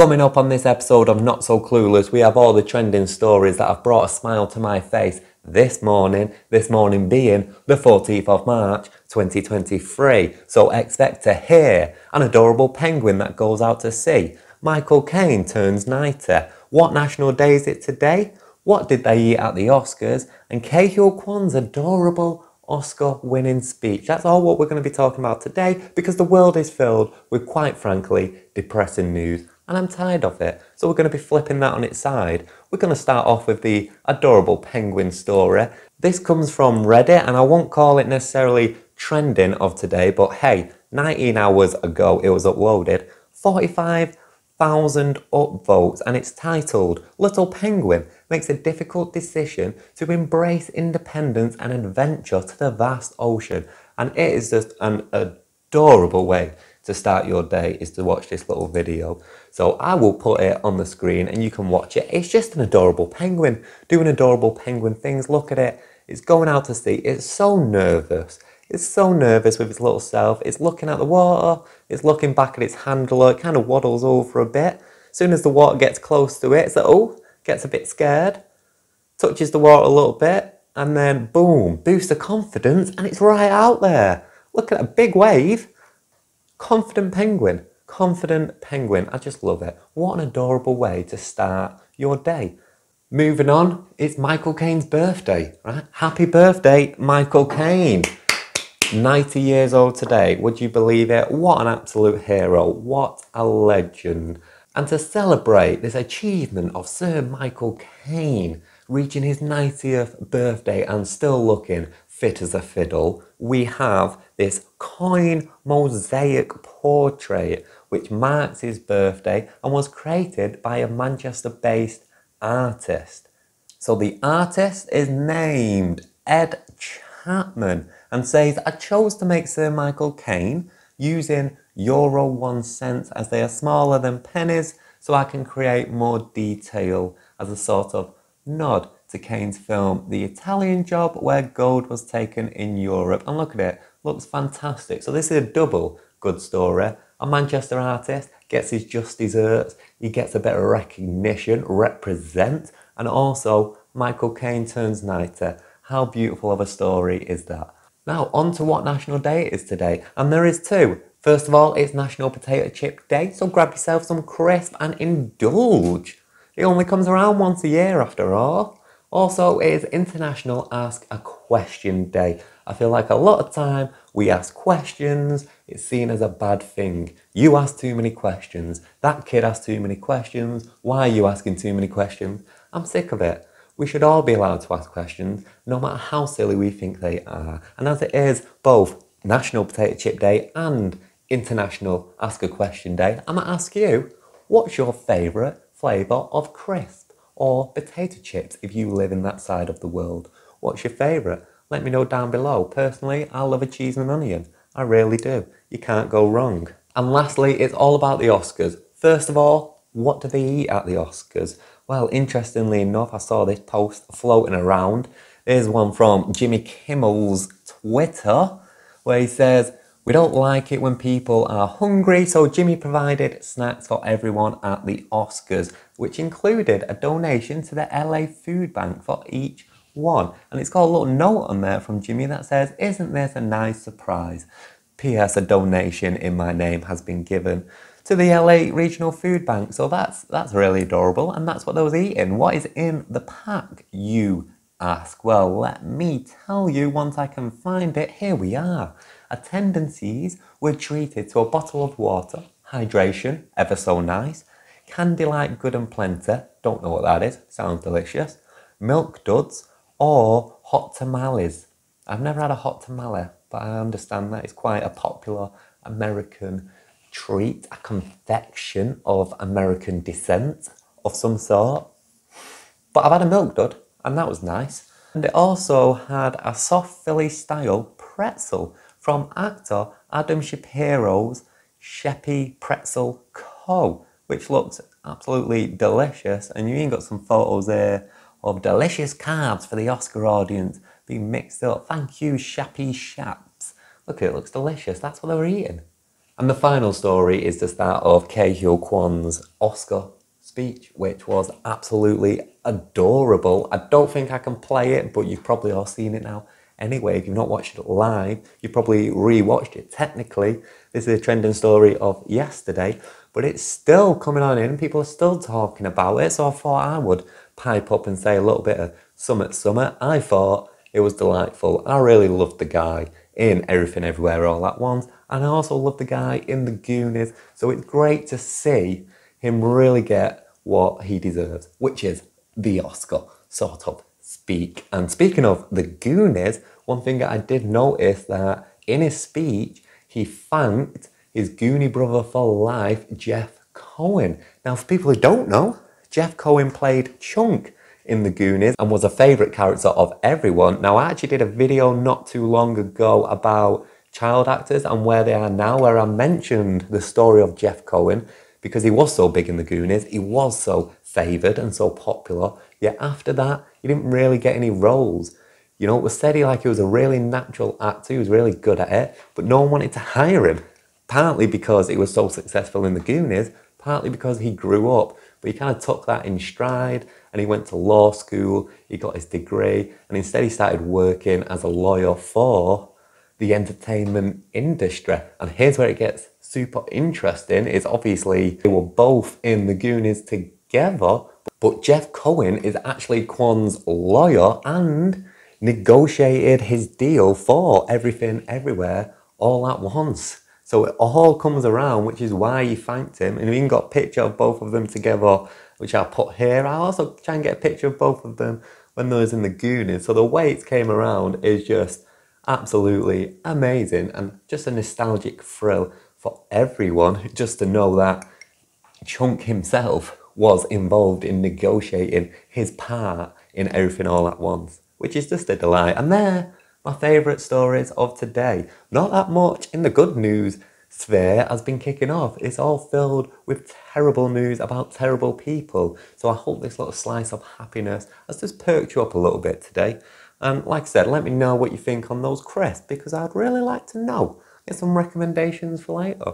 Coming up on this episode of Not So Clueless, we have all the trending stories that have brought a smile to my face this morning, this morning being the 14th of March 2023. So expect to hear an adorable penguin that goes out to sea. Michael Caine turns 90. What national day is it today? What did they eat at the Oscars? And Huy Quan's adorable Oscar winning speech. That's all what we're going to be talking about today because the world is filled with, quite frankly, depressing news and I'm tired of it. So we're going to be flipping that on its side. We're going to start off with the adorable penguin story. This comes from Reddit and I won't call it necessarily trending of today, but hey, 19 hours ago it was uploaded. 45,000 upvotes and it's titled Little Penguin makes a difficult decision to embrace independence and adventure to the vast ocean. And it is just an adorable way to start your day is to watch this little video. So I will put it on the screen and you can watch it. It's just an adorable penguin doing adorable penguin things. Look at it. It's going out to sea. It's so nervous. It's so nervous with its little self. It's looking at the water. It's looking back at its handler. It kind of waddles over a bit. As soon as the water gets close to it, it's like, oh, gets a bit scared. Touches the water a little bit. And then boom, boost of confidence. And it's right out there. Look at a big wave. Confident penguin. Confident penguin. I just love it. What an adorable way to start your day. Moving on, it's Michael Caine's birthday, right? Happy birthday, Michael Caine. 90 years old today. Would you believe it? What an absolute hero. What a legend. And to celebrate this achievement of Sir Michael Caine reaching his 90th birthday and still looking fit as a fiddle, we have this coin mosaic portrait which marks his birthday and was created by a Manchester based artist. So the artist is named Ed Chapman and says, I chose to make Sir Michael Caine using Euro 1 cents as they are smaller than pennies so I can create more detail as a sort of nod to Caine's film The Italian Job, where gold was taken in Europe. And look at it, looks fantastic. So this is a double good story. A Manchester artist gets his just desserts, he gets a bit of recognition, represent, and also Michael Caine turns 90. How beautiful of a story is that? Now, on to what National Day it is today, and there is two. First of all, it's National Potato Chip Day, so grab yourself some crisp and indulge. It only comes around once a year after all. Also, it is International Ask a Question Day. I feel like a lot of time we ask questions, it's seen as a bad thing. You ask too many questions, that kid asks too many questions, why are you asking too many questions? I'm sick of it. We should all be allowed to ask questions, no matter how silly we think they are. And as it is both National Potato Chip Day and International Ask a Question Day, I'm to ask you, what's your favourite flavour of crisp? Or potato chips if you live in that side of the world. What's your favourite? Let me know down below. Personally, I love a cheese and onion. I really do. You can't go wrong. And lastly, it's all about the Oscars. First of all, what do they eat at the Oscars? Well, interestingly enough, I saw this post floating around. There's one from Jimmy Kimmel's Twitter where he says, we don't like it when people are hungry, so Jimmy provided snacks for everyone at the Oscars, which included a donation to the LA Food Bank for each one. And it's got a little note on there from Jimmy that says, Isn't this a nice surprise? P.S. A donation in my name has been given to the LA Regional Food Bank. So that's that's really adorable, and that's what they was eating. What is in the pack, you ask? Well, let me tell you once I can find it. Here we are attendances were treated to a bottle of water, hydration, ever so nice, Candy-Lite Good and Plenty, don't know what that is, sounds delicious, Milk Duds, or hot tamales. I've never had a hot tamale, but I understand that it's quite a popular American treat, a confection of American descent of some sort. But I've had a milk dud, and that was nice. And it also had a soft Philly style pretzel from actor Adam Shapiro's Shappy Pretzel Co., which looks absolutely delicious. And you even got some photos there of delicious cards for the Oscar audience being mixed up. Thank you, Shappy Shaps. Look, it looks delicious. That's what they were eating. And the final story is just that of Huy Quan's Oscar speech, which was absolutely adorable. I don't think I can play it, but you've probably all seen it now. Anyway, if you've not watched it live, you probably re-watched it. Technically, this is a trending story of yesterday, but it's still coming on in. People are still talking about it, so I thought I would pipe up and say a little bit of Summit Summit. I thought it was delightful. I really loved the guy in Everything Everywhere All at Once, and I also loved the guy in The Goonies. So it's great to see him really get what he deserves, which is the Oscar, sort of speak. And speaking of The Goonies, one thing that I did notice that in his speech, he thanked his Goonie brother for life, Jeff Cohen. Now, for people who don't know, Jeff Cohen played Chunk in The Goonies and was a favourite character of everyone. Now, I actually did a video not too long ago about child actors and where they are now, where I mentioned the story of Jeff Cohen because he was so big in The Goonies, he was so favoured and so popular. Yet after that, he didn't really get any roles. You know, it was said he like he was a really natural actor, he was really good at it, but no one wanted to hire him. Partly because he was so successful in The Goonies, partly because he grew up. But he kind of took that in stride and he went to law school, he got his degree, and instead he started working as a lawyer for the entertainment industry. And here's where it gets super interesting is obviously they were both in the Goonies together, but Jeff Cohen is actually Quan's lawyer and negotiated his deal for everything everywhere all at once. So it all comes around, which is why he thanked him. And we even got a picture of both of them together, which I'll put here. I'll also try and get a picture of both of them when they was in the Goonies. So the way it came around is just absolutely amazing and just a nostalgic thrill for everyone just to know that Chunk himself was involved in negotiating his part in everything all at once, which is just a delight. And they're my favourite stories of today. Not that much in the good news sphere has been kicking off. It's all filled with terrible news about terrible people. So I hope this little slice of happiness has just perked you up a little bit today. And like I said, let me know what you think on those crests because I'd really like to know. Get some recommendations for later.